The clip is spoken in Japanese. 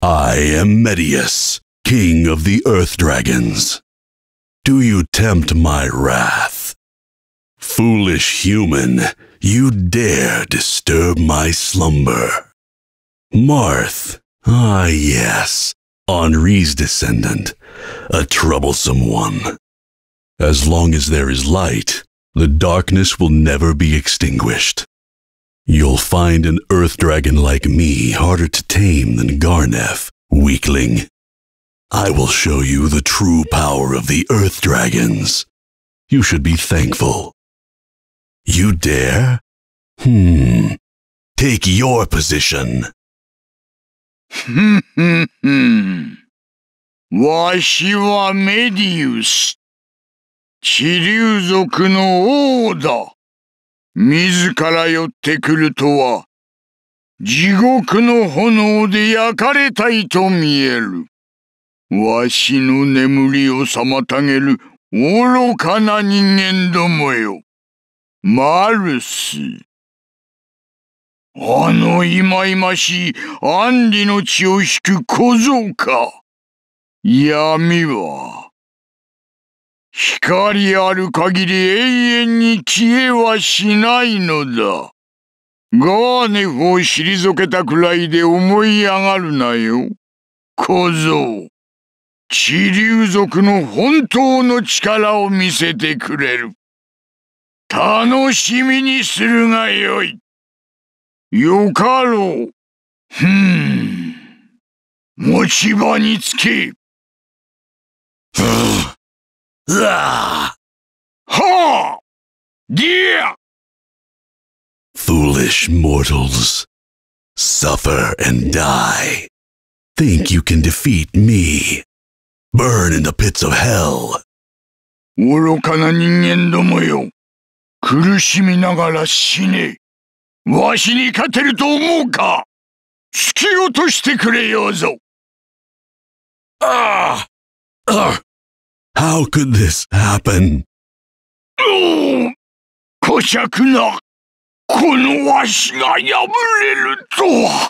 I am Medius, king of the earth dragons. Do you tempt my wrath? Foolish human, you dare disturb my slumber. Marth, ah yes, Henri's descendant, a troublesome one. As long as there is light, the darkness will never be extinguished. You'll find an earth dragon like me harder to tame than Garneth, weakling. I will show you the true power of the earth dragons. You should be thankful. You dare? Hmm. Take your position. ふんふんふん。わしはメディウス。地流族の王だ。 自ら寄ってくるとは、地獄の炎で焼かれたいと見える。わしの眠りを妨げる愚かな人間どもよ。マルス。あの忌々しいアンリの血を引く小僧か。闇は、光ある限り永遠に消えはしないのだ。ガーネフを退けたくらいで思い上がるなよ。小僧。地流族の本当の力を見せてくれる。楽しみにするがよい。よかろう。ふん。持ち場につけ。Ah! Ha! Dear! Foolish mortals. Suffer and die. Think you can defeat me. Burn in the pits of hell. 愚かな人間どもよ。苦しみながら死ね。わしに勝てると思うか突き落としてくれようぞ。How could this happen? ううこしゃくな。このわしが破れるとは。